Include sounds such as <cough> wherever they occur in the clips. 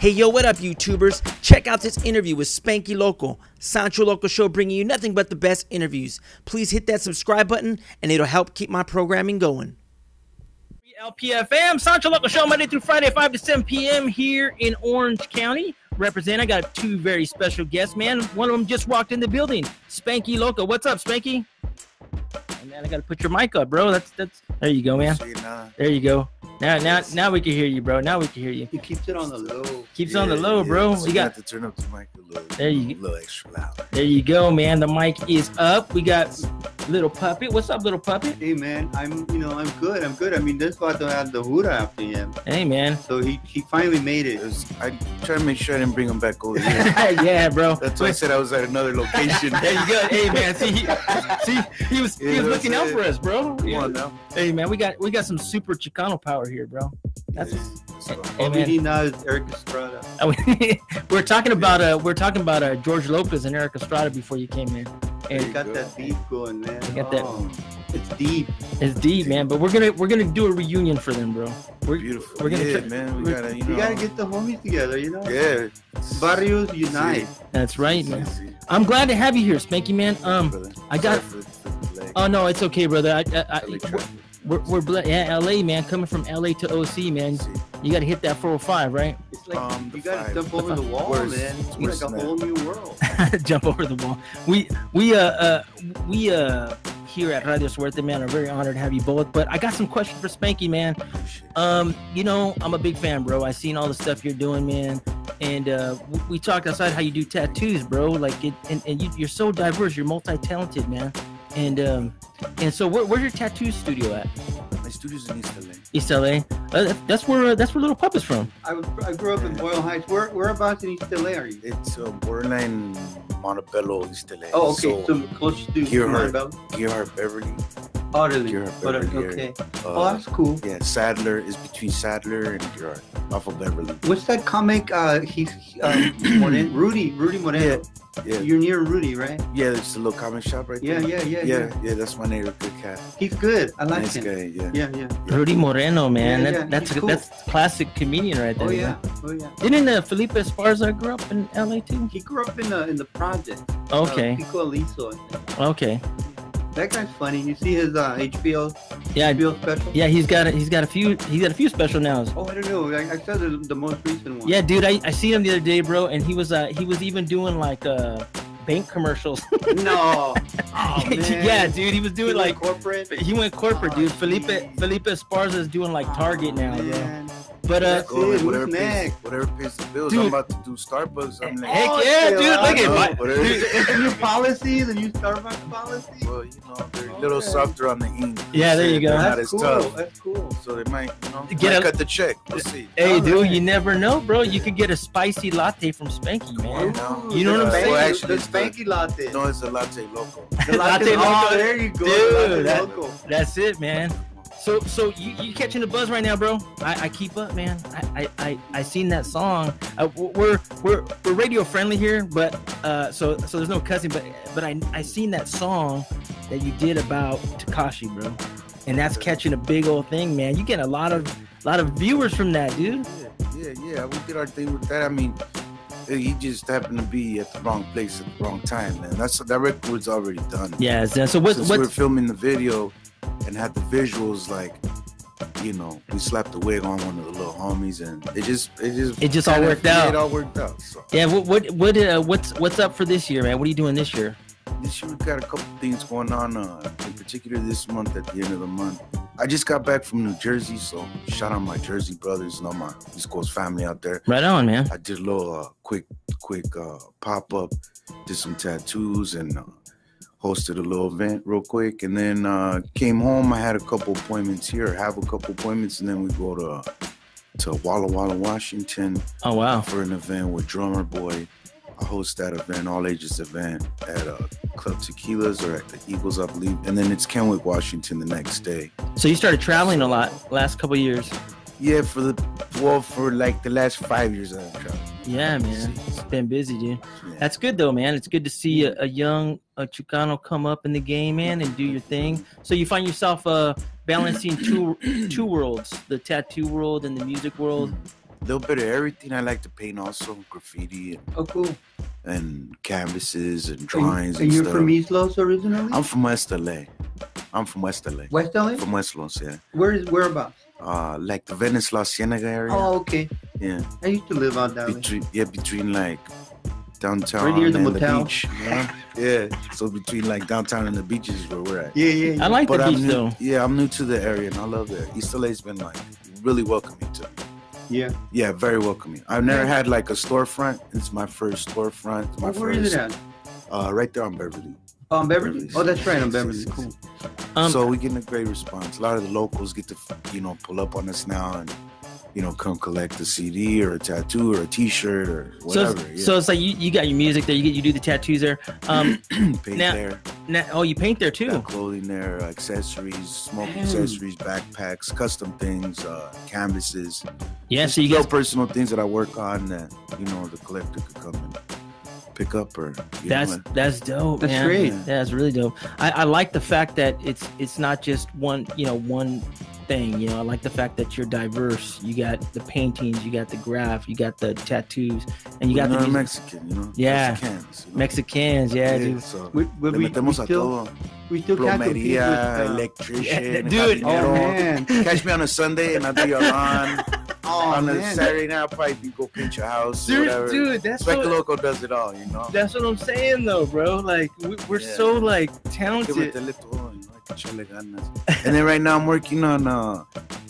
Hey, yo, what up, YouTubers? Check out this interview with Spanky Loco, Sancho Loco Show, bringing you nothing but the best interviews. Please hit that subscribe button, and it'll help keep my programming going. LPFM, Sancho Loco Show, Monday through Friday, 5 to 7 p.m. here in Orange County. Represent, I got two very special guests, man. One of them just walked in the building, Spanky Loco. What's up, Spanky? Hey, man, I gotta put your mic up, bro. That's that's. There you go, man. There you go. Now, now, now we can hear you, bro. Now we can hear you. He keeps it on the low. Keeps on the low, bro. So We you got have to turn up the mic a little, There you- a little extra loud. there you go, man. The mic is up. We got little puppet. What's up, little puppet? Hey man, I'm you know I'm good. I'm good. I mean this vato had the Huda after him, Hey, man. so he he finally made It it. was, I tried to make sure I didn't bring him back over here. <laughs> yeah, bro. That's why I said I was at another location. <laughs> There you go. Hey, man. See, he, see, he was he Yeah, was looking out for us, bro. Come on now. Hey, man. We got we got some super Chicano power here, bro. That's Yeah, fine. Hey, All we need now is Erik Estrada. <laughs> we're talking about uh we're talking about uh George Lopez and Erik Estrada before you came in. He And got that beat going, man. He got that- Oh, It's deep. it's deep, man. But we're gonna we're gonna do a reunion for them, bro. We're Beautiful. We're gonna yeah, try- man. We gotta, you You know. gotta get the homies together, you know. Yeah. Barrios unite. that's right, man. I'm glad to have you here, Spanky, man. Um. I got- Sorry for- for the lag. oh no, it's okay, brother. I, I, I, LA traffic. We're we're ble- yeah, LA, man. Coming from LA to OC, man. You gotta hit that 405, right? It's like Um, you gotta five. jump over the <laughs> wall, Where's- man. It's where's like a that? whole new world. <laughs> Jump over the wall. We we uh uh we uh here at Radio Suerte, man, are very honored to have you both. But I got some questions for Spanky, man. Um, you know, I'm a big fan, bro. I seen all the stuff you're doing, man. And uh, we, we talked outside how you do tattoos, bro. Like it, and, and you, you're so diverse. You're multi-talented, man. And um, and so where, where's your tattoo studio at? My studio's in East LA. East LA. Uh, that's where uh, that's where Little Pup is from. I, was, I grew up in Boyle Heights. Where whereabouts in East LA are you? It's uh, borderline Montebello, East LA. Oh, okay. So, So, close to Gerhart. Montebello. Gerhart Beverly. Oh, really? Gerhart But, Beverly. okay. area. Oh, Uh, that's cool. yeah, Sadler is between Sadler and Gerhart, off of Beverly. What's that comic? Uh, he's um, <coughs> Rudy, Rudy Moreno. Yeah, You're near Rudy, right? yeah, it's a little comic shop right Yeah, there. yeah, yeah, yeah, yeah. yeah. That's my neighbor, good cat. He's good. I like nice him. guy. Yeah. Yeah, yeah. Rudy Moreno, man. Yeah, that, that's a, cool. that's classic comedian right there. Oh man. yeah. Oh yeah. Didn't uh, Felipe Esparza grow up in LA too? He grew up in the in the project. Okay, Uh, Pico Aliso. Okay. That guy's funny. You see his uh, HBO Yeah, HBO special? yeah. He's got a, he's got a few he's got a few special nows. Oh, I don't know. I, I saw the, the most recent one. Yeah, dude, I, I seen him the other day, bro, and he was uh he was even doing like uh bank commercials. <laughs> No. <laughs> Oh, man. yeah, dude, he was doing He like corporate. he went corporate, Oh, dude. Felipe geez. Felipe Esparza is doing like Target now, bro. Man. But uh, That's Go, it. whatever Who's pays, next? whatever pays the bills. Dude. I'm about to do Starbucks. I'm like, heck Oh, yeah, dude! I Look at my whatever. dude. the new policy, the new Starbucks policy. well, you know, they're a little Okay. softer on the ink. Yeah, there you go. They're not That's as cool. tough, That's cool. so they might, you know, Get might a- cut the check. We'll see. Hey, All dude, right. you never know, bro. You could get a spicy latte from Spanky, man. Ooh, You know what I'm saying? Well, actually, it's the, Spanky latte. no, it's a latte local. The Latte oh, there you go. Dude, that- Loco. That's it, man. So, so you, you catching the buzz right now, bro? I, I keep up, man. I, I, I, I seen that song. Uh, we're, we're, we're radio friendly here, but uh, so, so there's no cussing. But, but I, I seen that song that you did about Tekashi, bro, and that's catching a big old thing, man. You get a lot of, lot of viewers from that, dude. Yeah, yeah, yeah. We did our thing with that. I mean, he just happened to be at the wrong place at the wrong time, man. That's that record's already done. Yeah. So, what, Since we were filming the video and had the visuals, like, you know, we slapped the wig on one of the little homies, and it just, it just, It just all worked out. It all worked out. So Yeah. What, what, what, uh, what's, what's up for this year, man? What are you doing this year? this year we got a couple things going on. Uh, in particular, this month at the end of the month, I just got back from New Jersey, so shout out my Jersey brothers and all my East Coast family out there. Right on, man. I did a little uh, quick, quick uh, pop up, did some tattoos, and uh, hosted a little event real quick. And then uh, came home. I had a couple appointments here, have a couple appointments, and then we go to to Walla Walla, Washington Oh wow. for an event with Drummer Boy. I host that event, all ages event, at uh, Club Tequilas or at the Eagles, I believe. And then it's Kennewick, Washington, the next day. So you started traveling a lot last couple years. Yeah, for the well, for like the last five years I've traveled. Yeah, man. It's been busy, dude. Yeah. That's good though, man. It's good to see a, a young a Chicano come up in the game, man, and do your thing. So you find yourself uh balancing two two worlds, the tattoo world and the music world. A little bit of everything. I like to paint also graffiti and, Oh, cool. and canvases and And, drawings and and, you're stuff. from East Los originally? I'm from West LA. I'm from West LA. West LA? From West Los, yeah. Where is whereabouts? Uh, like the Venice La Cienega area. Oh, okay. Yeah, I used to live out that way. between yeah between like downtown Right near the and motel. the beach. you know? <laughs> yeah, so between like downtown and the beaches is where we're at. Yeah, yeah. yeah. I like But the I'm beach new, though. yeah, I'm new to the area and I love it. East LA's been like really welcoming to me. yeah. Yeah, very welcoming. I've never had like a storefront. It's my first storefront. It's my Oh, where first, is it at? Uh, right there on Beverly. Oh, on Beverly? Beverly. Oh, that's right, on Beverly. Cool. Um, so we're getting a great response. A lot of the locals get to, you know, pull up on us now and, you know, come collect a CD or a tattoo or a T-shirt or so, whatever. it's, so it's like you, you got your music there. You get you do the tattoos there. Um, <clears throat> paint now- there, now, oh, you paint there too. got clothing there, accessories, smoke Damn. accessories, backpacks, custom things, uh, canvases. Yeah. Just So you little guys. personal things that I work on that you know the collector could come and pick up or. That's know, that's dope. That's man. great. Yeah, that's really dope. I, I like the fact that it's it's not just one you know one thing. You know, I like the fact that you're diverse. You got the paintings, you got the graph, you got the tattoos, and you got we're the not music. Mexican, you know. Yeah. Mexicans, you know? Mexicans. Yeah, Yeah, dude. so We, but we, we, metemos a still, todo. we still can't compete with... Plomería, electrician, Yeah, <laughs> dude. oh, man. Catch me on a Sunday and I'll do your lawn. <laughs> Oh, on a man. Saturday night, I'll probably be go paint your house or Dude, whatever. dude, that's Spec what, Loco does it all, you know. that's what I'm saying though, bro. Like we, we're Yeah. so like Que talented. Meterle todo, you know, hay que echarle ganas. and then right now I'm working on uh,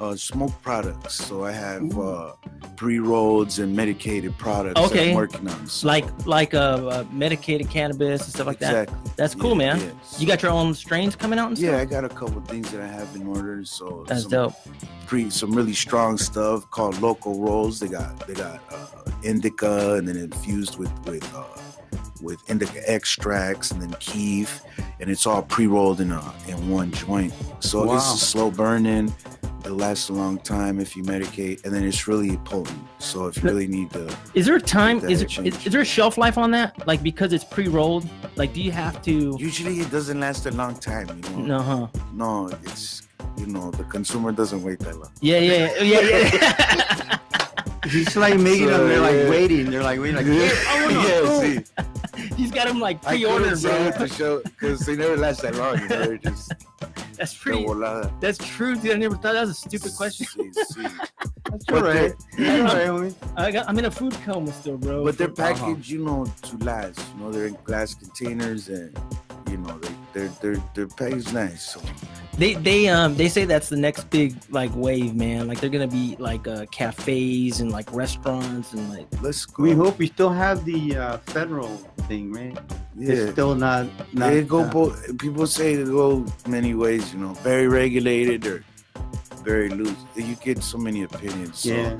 uh, smoke products. So I have uh, pre-rolls and medicated products that Okay. I'm working on. So Like like uh, uh medicated cannabis and stuff like that. exactly. That's cool, Yeah, man. You got your own strains coming out and stuff. Yeah, I got a couple things that I have in order. So That's some dope. Pre, some really strong stuff called local rolls. They got they got uh, indica and then infused with with uh, with indica extracts and then kief, and it's all pre-rolled in a in one joint. So Wow. it's slow burning. It lasts a long time if you medicate, and then it's really potent. So if you really need to, Is there a time? that Is, there, change. is, is there a shelf life on that? Like because it's pre-rolled. Like, do you have to? usually it doesn't last a long time. You know, No, huh? no, it's you know the consumer doesn't wait that long. Yeah, yeah, yeah, yeah. <laughs> He's like making So, them, they're like yeah. waiting. They're like waiting, like, I wanna <laughs> yeah, go. see. He's got him like I pre-ordered, bro. to show because they never last that long. You know, just <laughs> That's pretty. That's true, dude. I never thought that was a stupid question. <laughs> That's all right. all right. <laughs> I got, I'm in a food coma still, bro. But they're Uh-huh. packaged, you know, to last. You know, they're in glass containers and you know they they're they're they're nice. So They they um they say that's the next big like wave, man. Like they're gonna be like uh, cafes and like restaurants and like let's go. We hope we still have the uh, federal thing, right? yeah. It's still not. not They go uh, both. People say they go many ways. You know, very regulated or very loose. You get so many opinions. So Yeah.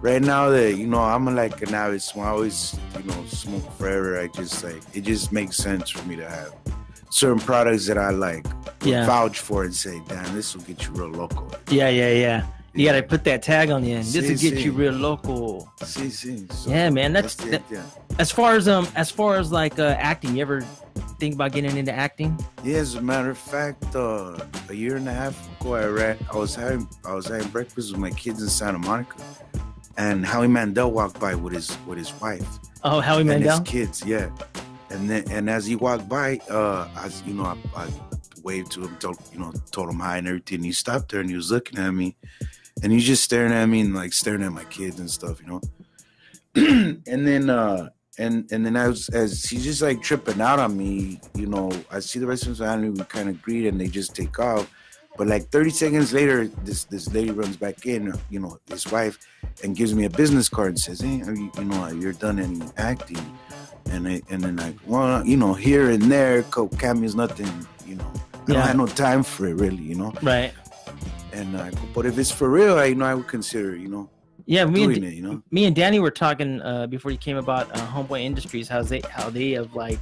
right now that you know I'm like an avid smoker. I always you know smoke forever. I just like it just makes sense for me to have certain products that I like yeah vouch for and say, damn, this will get you real local. yeah yeah yeah. You gotta put that tag on the end. This Sí, will get sí. you real local. See, see. So Yeah, man. That's, the that, as far as um as far as like uh, acting. You ever think about getting into acting? Yeah, as a matter of fact, uh, a year and a half ago, I ran. I was having I was having breakfast with my kids in Santa Monica, and Howie Mandel walked by with his with his wife Oh, Howie and Mandel. his kids. Yeah, and then and as he walked by, uh, I you know I, I waved to him, told you know told him hi and everything. He stopped there and he was looking at me, and he's just staring at me and like staring at my kids and stuff, you know. <clears throat> and then uh and and then I was as he's just like tripping out on me, you know, I see the rest of his family we kind of greet and they just take off. But like 30 seconds later, this this lady runs back in, you know, his wife, and gives me a business card and says, "Hey, you, you know, you're done in acting?" And I and then like, well, you know, here and there, co- cameos, nothing, you know. I Yeah. don't have no time for it, really, you know. Right. And I, but if it's for real, I you know I would consider, you know, Yeah, me and it, you know. me and Danny were talking uh, before you came about uh, Homeboy Industries, how they how they have like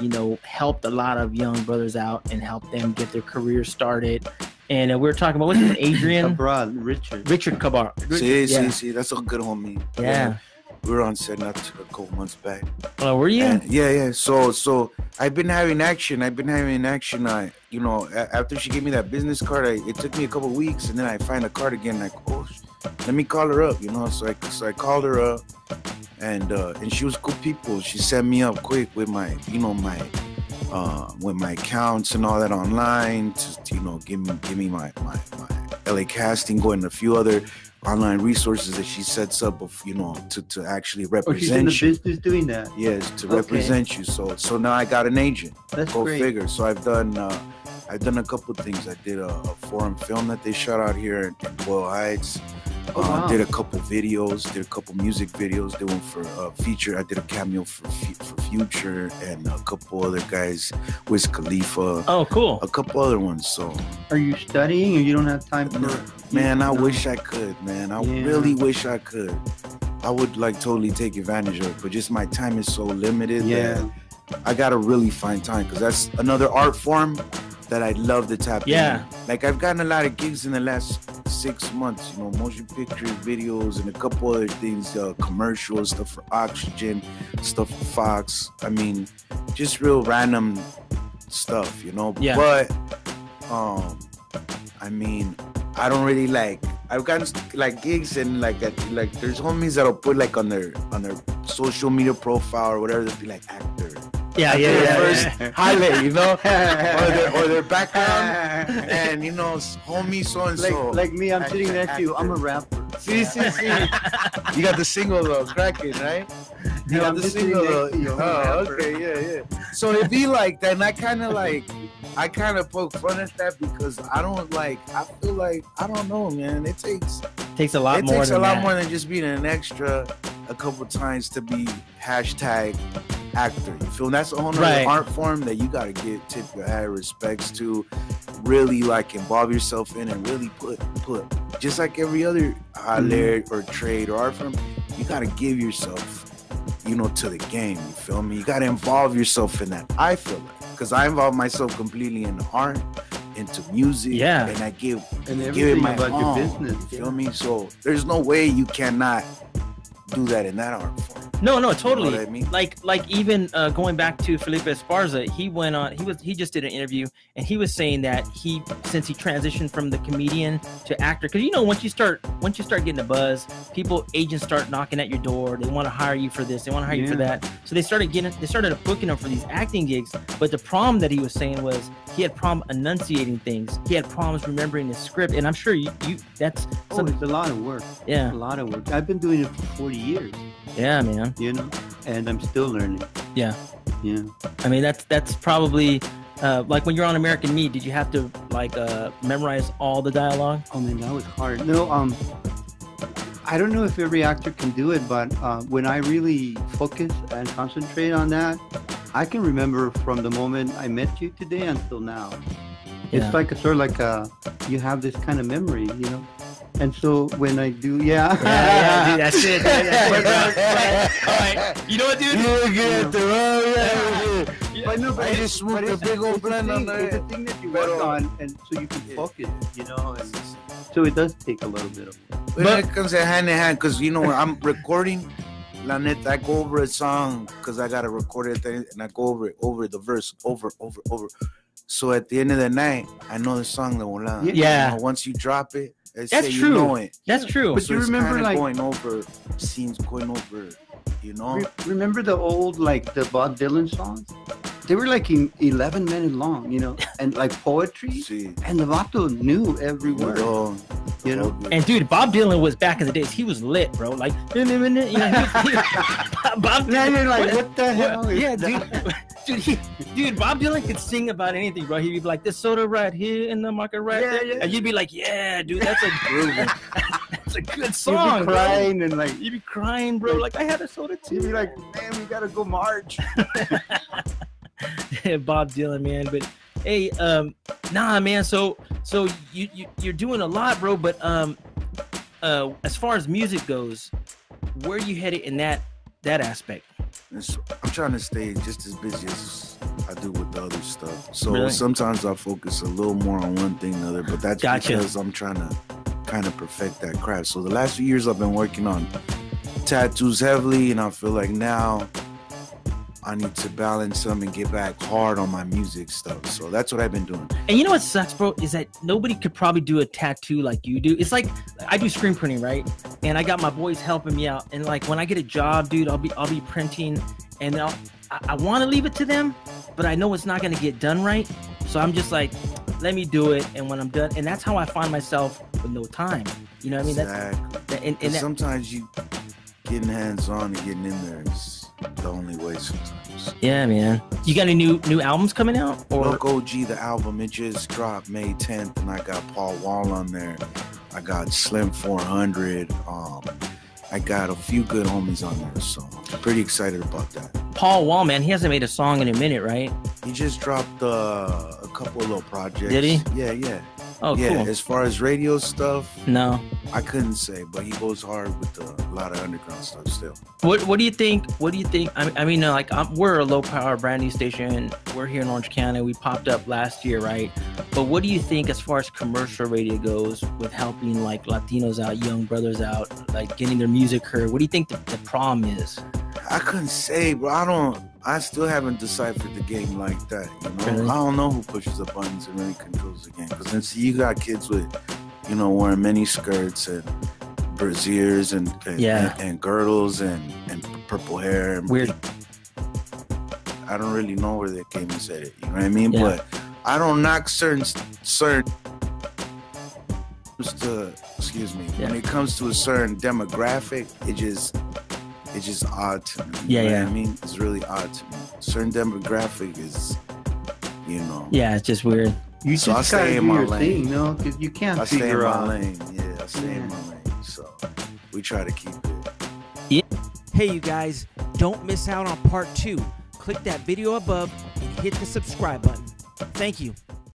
you know helped a lot of young brothers out and helped them get their career started. And uh, we were talking about what's his name, <coughs> Adrian Abroad, Richard. Richard Cabral. See, yeah. see, see, that's a good homie. Yeah. We were on set not a couple months back. Oh, were you? And- yeah, yeah. So, so I've been having action. I've been having action. I, you know, after she gave me that business card, I, it took me a couple weeks, and then I find the card again. Like, oh, let me call her up, you know. So I so I called her up, and uh, and she was cool people. She set me up quick with my you know my uh, with my accounts and all that online to, to, you know give me give me my my, my LA casting going a few other online resources that she sets up of you know to, to actually represent Oh, she's in the you. business doing that. Yes, to Okay. represent you. So so now I got an agent. That's Go great. figure. So I've done uh, I've done a couple things. I did a, a foreign film that they shot out here in, in Boyle Heights. Oh, uh, wow. Did a couple videos. Did a couple music videos. Did one for uh, feature. I did a cameo for for Future and a couple other guys. Wiz Khalifa. Oh, cool. A couple other ones. So Are you studying or you don't have time for? no, man, I No. wish I could. Man, I Yeah. really wish I could. I would like totally take advantage of it, but just my time is so limited. Yeah. that I gotta really find time because that's another art form that I'd love to tap into. Yeah. in. Like I've gotten a lot of gigs in the last six months, you know, motion picture videos, and a couple other things, uh, commercials, stuff for Oxygen, stuff for Fox. I mean, just real random stuff, you know. Yeah. But um, I mean, I don't really like. I've gotten like gigs and like at, like there's homies that'll put like on their on their social media profile or whatever they'll be like actor Yeah, That's yeah, their yeah. first yeah. highlight, you know, <laughs> or their or their background, and you know, homie so and so. like me, I'm sitting next to you. I'm a rapper. see, see, see. You got the single though, cracking, right? You Yeah, got I'm the single next you. though. Oh, okay, yeah, yeah. So it be like that, and I kind of like, I kind of poke fun at that because I don't like. I feel like I don't know, man. It takes Takes a lot more. it more takes than a lot that. more than just being an extra a couple times to be hashtag actor. You feel that's a whole nother Right. art form that you gotta give tip your hat respects to, really like involve yourself in and really put put just like every other uh, Mm-hmm. or trade or art form, you gotta give yourself, you know, to the game. You feel me? You gotta involve yourself in that. I feel like because I involve myself completely in the art, into music, Yeah. and I give And give it everything my about all. your business. You feel me? So there's no way you cannot do that in that art form. No, no, totally. what I mean? Like, like even uh, going back to Felipe Esparza, he went on. He was he just did an interview, and he was saying that he since he transitioned from the comedian to actor, because you know once you start once you start getting the buzz, people agents start knocking at your door. They want to hire you for this. They want to hire you for that. So they started getting they started booking him for these acting gigs. But the problem that he was saying was he had problem enunciating things. He had problems remembering his script, and I'm sure you you that's Oh, some, it's a lot of work. yeah A lot of work. I've been doing it for 40 years, yeah man. you know, and I'm still learning. Yeah. Yeah. I mean, that's that's probably uh, like when you're on American Me. Did you have to like uh, memorize all the dialogue? Oh man, that was hard. No, um, I don't know if every actor can do it, but uh, when I really focus and concentrate on that, I can remember from the moment I met you today until now. Yeah. It's like a sort of like a you have this kind of memory, you know. And so when I do, yeah, Yeah, yeah, dude, that's it. <laughs> That's it, bro. All right, you know what, dude? You get the yeah. But no, but I just smoked a big old it's blend on thing- It's a thing that you work Pero- on, and so you can focus, you know. And so it does take a little bit of. But it comes hand in hand because you know I'm recording. La neta, I go over a song because I gotta record it and I go over it, over the verse, over, over, over. So at the end of the night, I know the song that will Yeah. Yeah. You know, once you drop it, they That's say true. you know it. That's true. But you remember, like- going over scenes, going over, you know. Re- remember the old like the Bob Dylan songs? They were like 11 minutes long, you know, and like poetry. <laughs> See, And the vato knew every word. oh, You know? And dude, Bob Dylan was back in the days. He was lit, bro. Like, <laughs> you know, he- he- Bob Now Dylan. you're like, what the hell? is Yeah, that? dude. <laughs> Dude, he, dude, Bob Dylan could sing about anything, bro. He'd be like, "This soda right here in the market right Yeah, there," yeah. and you'd be like, "Yeah, dude, that's a that's a good song." You'd song." be bro." crying and like, You'd be crying, bro. Like I had a soda too. you'd be like, man, we gotta go march. <laughs> Bob Dylan, man. But hey, um, nah, man. So so you, you you're doing a lot, bro. But um, uh, as far as music goes, where you headed in that that aspect? So I'm trying to stay just as busy as I do with the other stuff. So Really? sometimes I focus a little more on one thing than the other, but that's Gotcha. because I'm trying to kind of perfect that craft. So the last few years I've been working on tattoos heavily, and I feel like now I need to balance them and get back hard on my music stuff. So that's what I've been doing. And you know what sucks, bro, is that nobody could probably do a tattoo like you do. It's like I do screen printing, right? And I got my boys helping me out. And like when I get a job, dude, I'll be I'll be printing, and I'll, I, I want to leave it to them, but I know it's not gonna get done right. So I'm just like, let me do it. And when I'm done, and that's how I find myself with no time. You know what I mean? exactly. That's that, and, and that, sometimes you getting hands on and getting in there is the only way sometimes. yeah, man. You got any new new albums coming out? Or Loco OG, the album, it just dropped May 10th, and I got Paul Wall on there. I got Slim 400. Um, I got a few good homies on there, so I'm pretty excited about that. Paul Wall, man, he hasn't made a song in a minute, right? He just dropped uh, a couple of little projects. Did he? Yeah, yeah. Oh, yeah, cool. as far as radio stuff, No. I couldn't say, but he goes hard with a lot of underground stuff still. What What do you think? What do you think? I, I mean, uh, like um, we're a low power brand new station. We're here in Orange County. We popped up last year, right? But what do you think as far as commercial radio goes, with helping like Latinos out, young brothers out, like getting their music heard? What do you think the, the problem is? I couldn't say, bro. I don't. I still haven't deciphered the game like that. You know, Really? I don't know who pushes the buttons and really controls the game. Because then see, you got kids with, you know, wearing mini skirts and brassieres and and, Yeah. and, and girdles and and purple hair. And Weird. I don't really know where they came and said it. You know what I mean? Yeah. But I don't knock certain certain. To, excuse me. Yeah. When it comes to a certain demographic, it just it's just odd to me. Yeah, you know yeah. what I mean, it's really odd to me. Certain demographic is, you know. Yeah, it's just weird. You So I just gotta stay do in my your lane. thing, no? Because you can't I stay in figure my out. lane. Yeah, I stay in my lane. So we try to keep it. Yeah. Hey, you guys, don't miss out on part two. Click that video above and hit the subscribe button. Thank you.